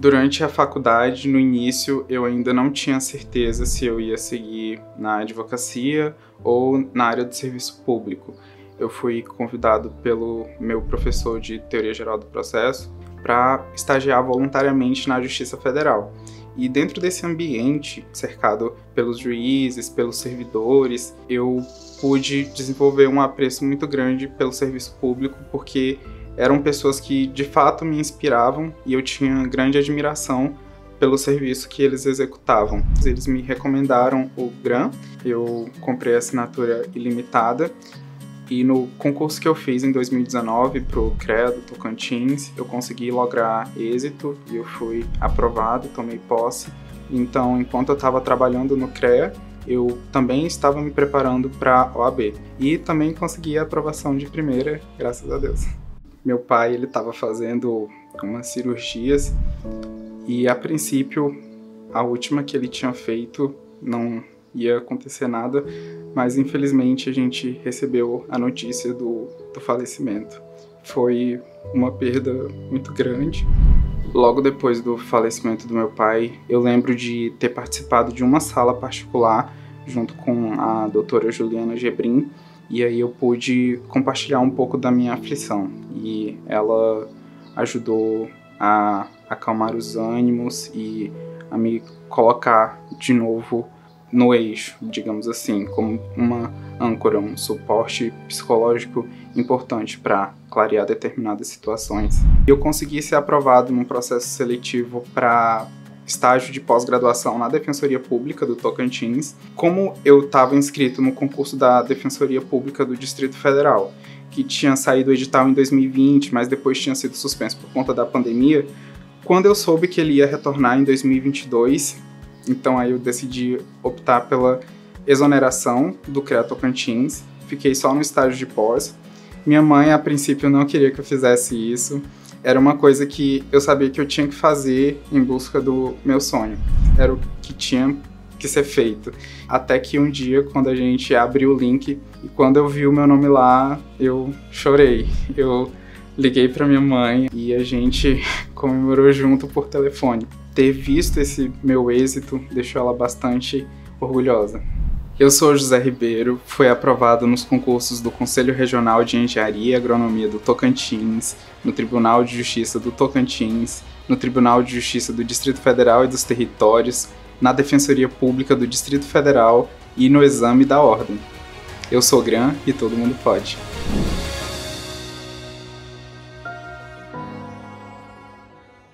Durante a faculdade, no início, eu ainda não tinha certeza se eu ia seguir na advocacia ou na área do serviço público. Eu fui convidado pelo meu professor de Teoria Geral do Processo para estagiar voluntariamente na Justiça Federal. E dentro desse ambiente, cercado pelos juízes, pelos servidores, eu pude desenvolver um apreço muito grande pelo serviço público, porque eram pessoas que de fato me inspiravam e eu tinha grande admiração pelo serviço que eles executavam. Eles me recomendaram o GRAM, eu comprei a assinatura ilimitada e no concurso que eu fiz em 2019 para o CREA do Tocantins, eu consegui lograr êxito e eu fui aprovado, tomei posse. Então, enquanto eu estava trabalhando no CREA, eu também estava me preparando para a OAB e também consegui a aprovação de primeira, graças a Deus meu pai ele estava fazendo umas cirurgias e a princípio a última que ele tinha feito não ia acontecer nada, mas infelizmente a gente recebeu a notícia do, do falecimento. Foi uma perda muito grande. Logo depois do falecimento do meu pai, eu lembro de ter participado de uma sala particular junto com a doutora Juliana Gebrim, e aí eu pude compartilhar um pouco da minha aflição e ela ajudou a acalmar os ânimos e a me colocar de novo no eixo, digamos assim, como uma âncora, um suporte psicológico importante para clarear determinadas situações. Eu consegui ser aprovado num processo seletivo para estágio de pós-graduação na Defensoria Pública do Tocantins, como eu estava inscrito no concurso da Defensoria Pública do Distrito Federal, que tinha saído edital em 2020, mas depois tinha sido suspenso por conta da pandemia, quando eu soube que ele ia retornar em 2022, então aí eu decidi optar pela exoneração do CREA Tocantins, fiquei só no estágio de pós. Minha mãe, a princípio, não queria que eu fizesse isso, era uma coisa que eu sabia que eu tinha que fazer em busca do meu sonho. Era o que tinha que ser feito. Até que um dia, quando a gente abriu o link e quando eu vi o meu nome lá, eu chorei. Eu liguei para minha mãe e a gente comemorou junto por telefone. Ter visto esse meu êxito deixou ela bastante orgulhosa. Eu sou José Ribeiro, fui aprovado nos concursos do Conselho Regional de Engenharia e Agronomia do Tocantins, no Tribunal de Justiça do Tocantins, no Tribunal de Justiça do Distrito Federal e dos Territórios, na Defensoria Pública do Distrito Federal e no Exame da Ordem. Eu sou Gran e todo mundo pode.